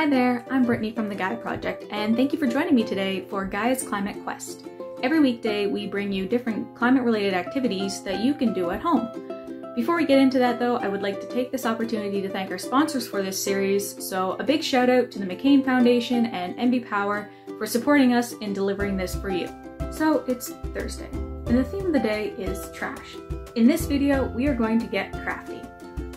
Hi there, I'm Brittany from the Gaia Project, and thank you for joining me today for Gaia's Climate Quest. Every weekday, we bring you different climate related activities that you can do at home. Before we get into that though, I would like to take this opportunity to thank our sponsors for this series, so a big shout out to the McCain Foundation and NB Power for supporting us in delivering this for you. So it's Thursday, and the theme of the day is trash. In this video, we are going to get crafty.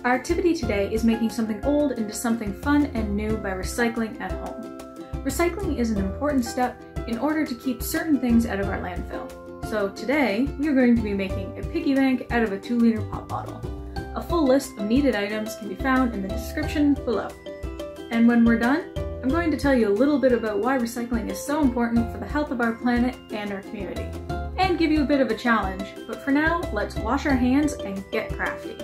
Our activity today is making something old into something fun and new by recycling at home. Recycling is an important step in order to keep certain things out of our landfill. So today, we are going to be making a piggy bank out of a 2 liter pop bottle. A full list of needed items can be found in the description below. And when we're done, I'm going to tell you a little bit about why recycling is so important for the health of our planet and our community. And give you a bit of a challenge, but for now, let's wash our hands and get crafty.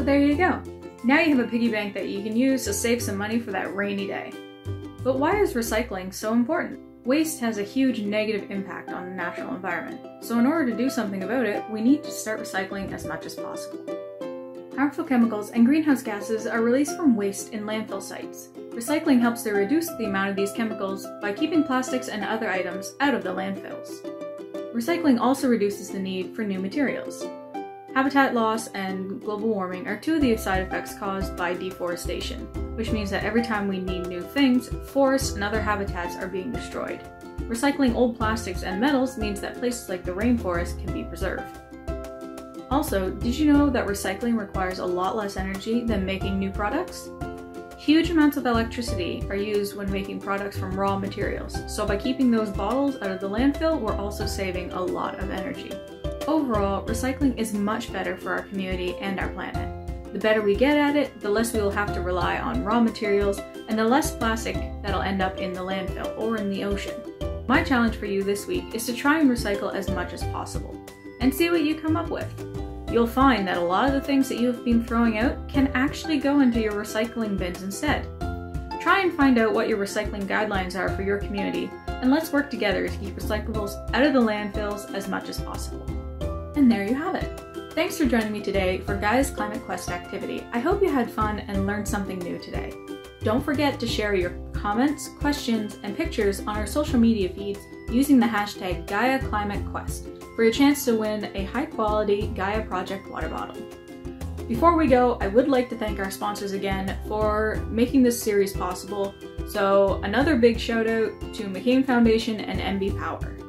So there you go. Now you have a piggy bank that you can use to save some money for that rainy day. But why is recycling so important? Waste has a huge negative impact on the natural environment, so in order to do something about it, we need to start recycling as much as possible. Harmful chemicals and greenhouse gases are released from waste in landfill sites. Recycling helps to reduce the amount of these chemicals by keeping plastics and other items out of the landfills. Recycling also reduces the need for new materials. Habitat loss and global warming are two of the side effects caused by deforestation, which means that every time we need new things, forests and other habitats are being destroyed. Recycling old plastics and metals means that places like the rainforest can be preserved. Also, did you know that recycling requires a lot less energy than making new products? Huge amounts of electricity are used when making products from raw materials, so by keeping those bottles out of the landfill, we're also saving a lot of energy. Overall, recycling is much better for our community and our planet. The better we get at it, the less we will have to rely on raw materials, and the less plastic that'll end up in the landfill or in the ocean. My challenge for you this week is to try and recycle as much as possible, and see what you come up with you'll find that a lot of the things that you have been throwing out can actually go into your recycling bins instead. Try and find out what your recycling guidelines are for your community, and let's work together to keep recyclables out of the landfills as much as possible. And there you have it. Thanks for joining me today for Gaia's Climate Quest activity. I hope you had fun and learned something new today. Don't forget to share your comments, questions, and pictures on our social media feeds using the hashtag GaiaClimateQuest for your chance to win a high quality Gaia Project water bottle. Before we go, I would like to thank our sponsors again for making this series possible. So, another big shout out to McCain Foundation and NB Power.